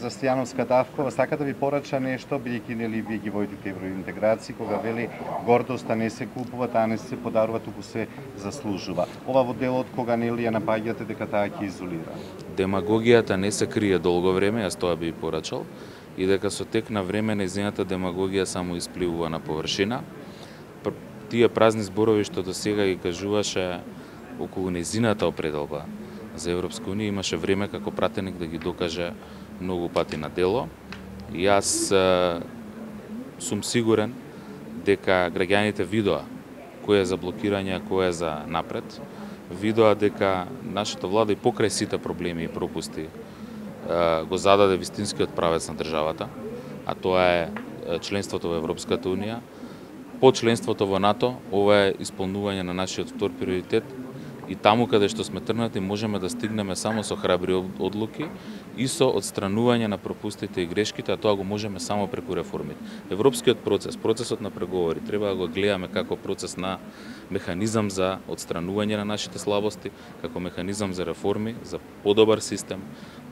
За Стојановска Давкова сака да ви порача нешто, бидејќи нели вие ги водите евроинтеграција, кога вели гордоста не се купува, таа не се подарува, туку се заслужува. Ова во делот кога нели ја напаѓате дека таа ќе изолира. Демагогијата не се крие долго време, јас тоа би порачал, и дека со тек на време нејзината демагогија само испливува на површина. Тие празни зборови што до сега ги кажуваше околу нејзината определба за Европска Унија имаше време како пратеник да ги докаже многу пати на дело. И јас сум сигурен дека граѓаните видоа кој е за блокирање, кој е за напред, видоа дека нашата влада и покрај сите проблеми и пропусти го зададе вистинскиот правец на државата, а тоа е членството во Европската Унија. По членството во НАТО, ова е исполнување на нашиот втор приоритет и таму каде што сме трнати можеме да стигнеме само со храбри одлуки и со одстранување на пропустите и грешките, а тоа го можеме само преку реформите. Европскиот процес, процесот на преговори, треба да го гледаме како процес на механизам за одстранување на нашите слабости, како механизам за реформи, за подобар систем,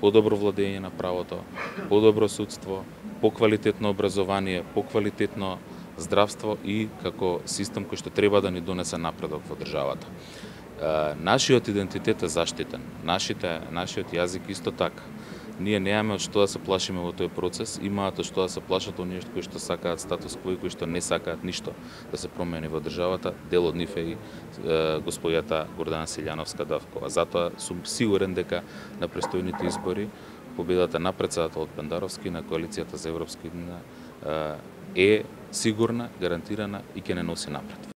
подобро владење на правото, подобро судство, поквалитетно образование, поквалитетно здравство и како систем кој што треба да ни донесе напредок во државата нашиот идентитет е заштитен. Нашите, нашиот јазик исто така. Ние немаме од што да се плашиме во тој процес, имаат од што да се плашат оние кои што сакаат статус кои кои што не сакаат ништо да се промени во државата. Дел од нив е и господјата Гордана Силјановска Давкова. Затоа сум сигурен дека на престојните избори победата на председателот Пендаровски на коалицијата за Европски е сигурна, гарантирана и ќе не носи напред.